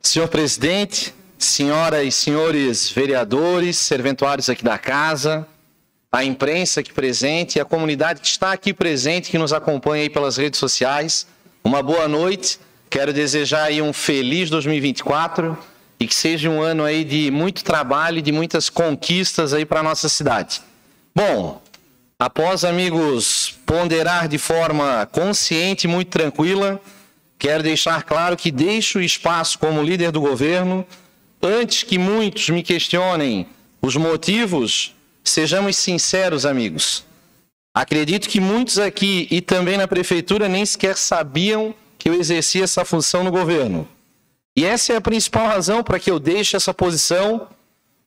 Senhor presidente, senhoras e senhores vereadores, serventuários aqui da casa, a imprensa aqui presente e a comunidade que está aqui presente, que nos acompanha aí pelas redes sociais, uma boa noite. Quero desejar aí um feliz 2024 e que seja um ano aí de muito trabalho e de muitas conquistas aí para nossa cidade. Bom, após, amigos, ponderar de forma consciente e muito tranquila, quero deixar claro que deixo espaço como líder do governo, antes que muitos me questionem os motivos, sejamos sinceros, amigos. Acredito que muitos aqui e também na prefeitura nem sequer sabiam que eu exercia essa função no governo. E essa é a principal razão para que eu deixe essa posição.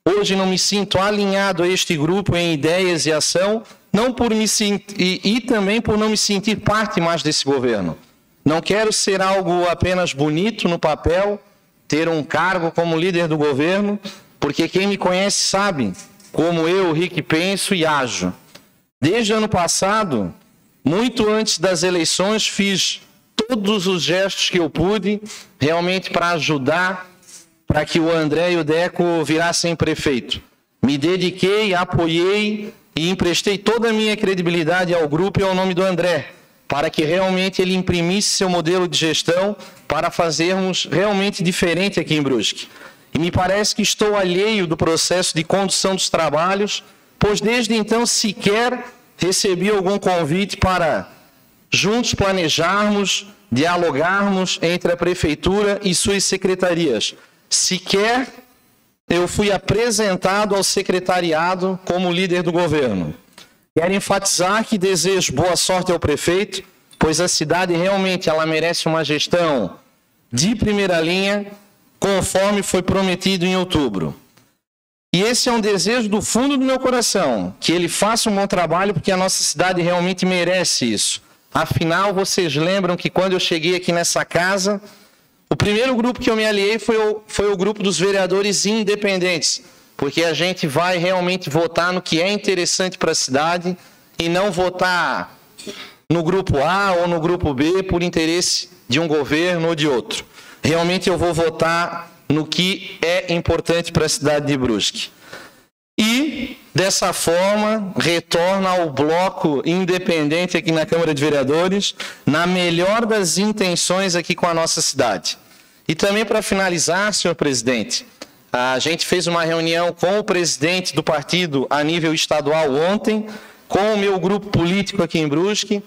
Hoje não me sinto alinhado a este grupo em ideias e ação, não por me sentir, e, também por não me sentir parte mais desse governo. Não quero ser algo apenas bonito no papel, ter um cargo como líder do governo, porque quem me conhece sabe como eu, Rick, penso e ajo. Desde ano passado, muito antes das eleições, fiz todos os gestos que eu pude, realmente para ajudar para que o André e o Deco virassem prefeito. Me dediquei, apoiei e emprestei toda a minha credibilidade ao grupo e ao nome do André, para que realmente ele imprimisse seu modelo de gestão para fazermos realmente diferente aqui em Brusque. E me parece que estou alheio do processo de condução dos trabalhos, pois desde então sequer recebi algum convite para juntos planejarmos, dialogarmos entre a prefeitura e suas secretarias. Sequer eu fui apresentado ao secretariado como líder do governo. Quero enfatizar que desejo boa sorte ao prefeito, pois a cidade realmente ela merece uma gestão de primeira linha, conforme foi prometido em outubro. E esse é um desejo do fundo do meu coração, que ele faça um bom trabalho, porque a nossa cidade realmente merece isso. Afinal, vocês lembram que quando eu cheguei aqui nessa casa, o primeiro grupo que eu me aliei foi o, foi o grupo dos vereadores independentes, porque a gente vai realmente votar no que é interessante para a cidade e não votar no grupo A ou no grupo B por interesse de um governo ou de outro. Realmente eu vou votar no que é importante para a cidade de Brusque. Dessa forma, retorna ao bloco independente aqui na Câmara de Vereadores, na melhor das intenções aqui com a nossa cidade. E também para finalizar, senhor presidente, a gente fez uma reunião com o presidente do partido a nível estadual ontem, com o meu grupo político aqui em Brusque,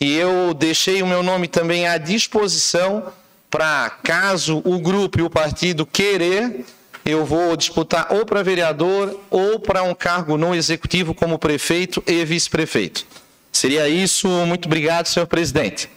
e eu deixei o meu nome também à disposição para, caso o grupo e o partido querer, eu vou disputar ou para vereador ou para um cargo no executivo como prefeito e vice-prefeito. Seria isso. Muito obrigado, senhor presidente.